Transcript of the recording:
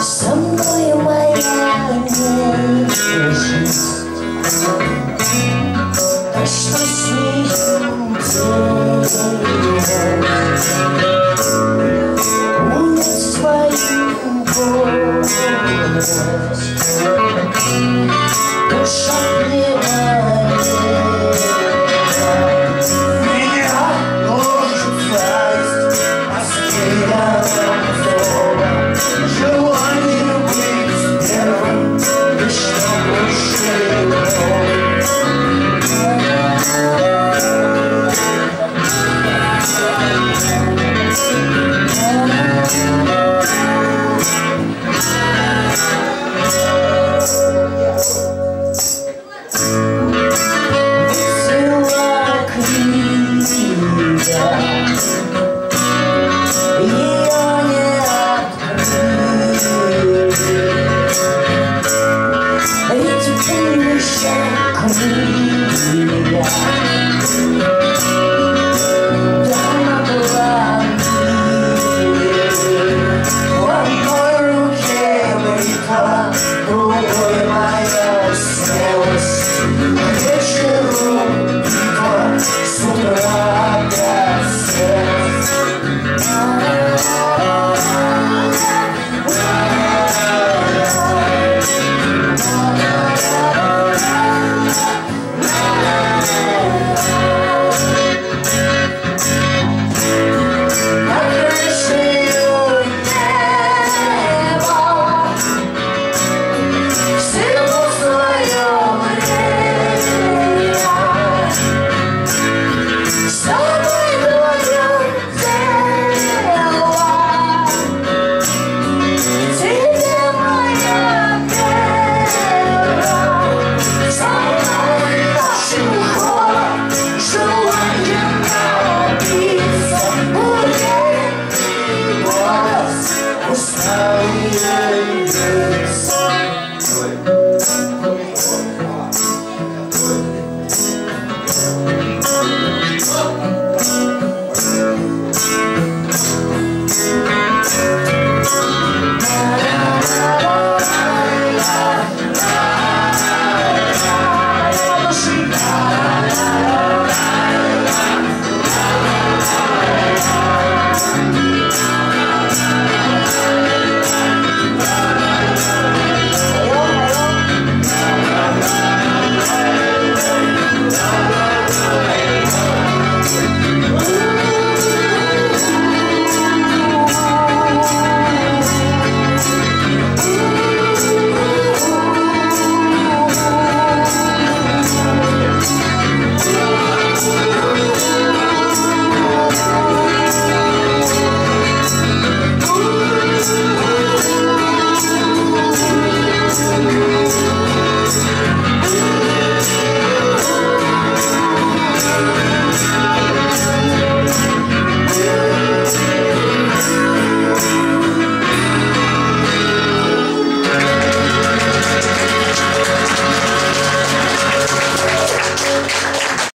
Со мной моя не решится. Jesus. Oh,